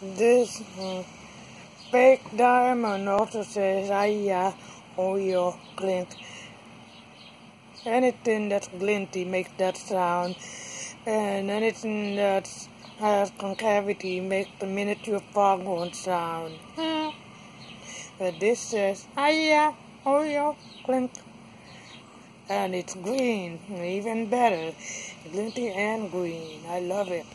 This uh, fake diamond also says, ah, Aya, Oyo, oh, glint. Anything that's glinty makes that sound, and anything that has concavity makes the miniature foghorn sound. Hmm. But this says, ah, Aya, Oyo, oh, glint. And it's green, even better. Glinty and green. I love it.